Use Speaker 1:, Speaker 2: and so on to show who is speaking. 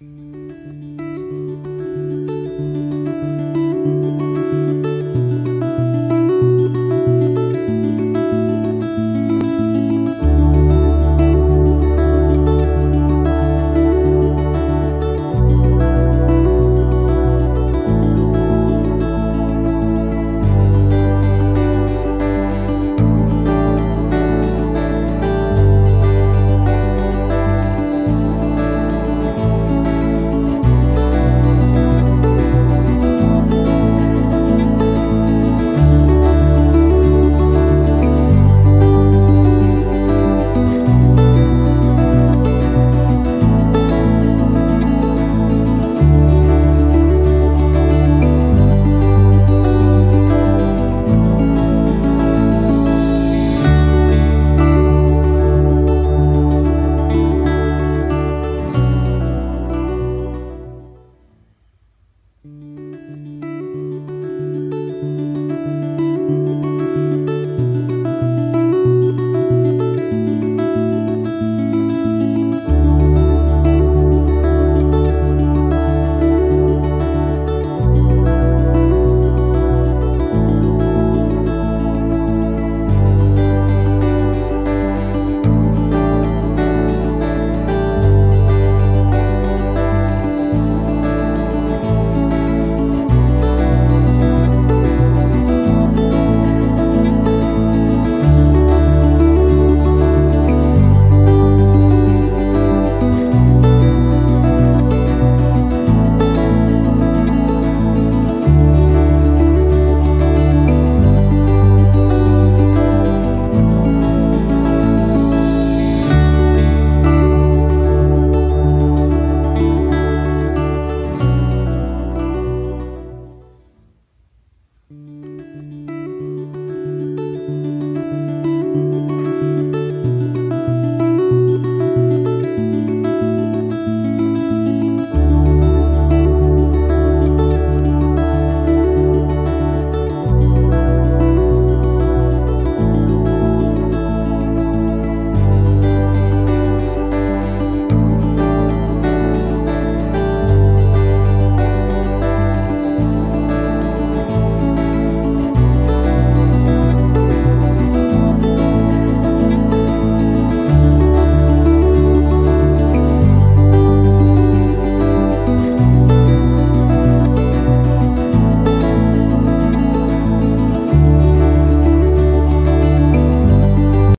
Speaker 1: Música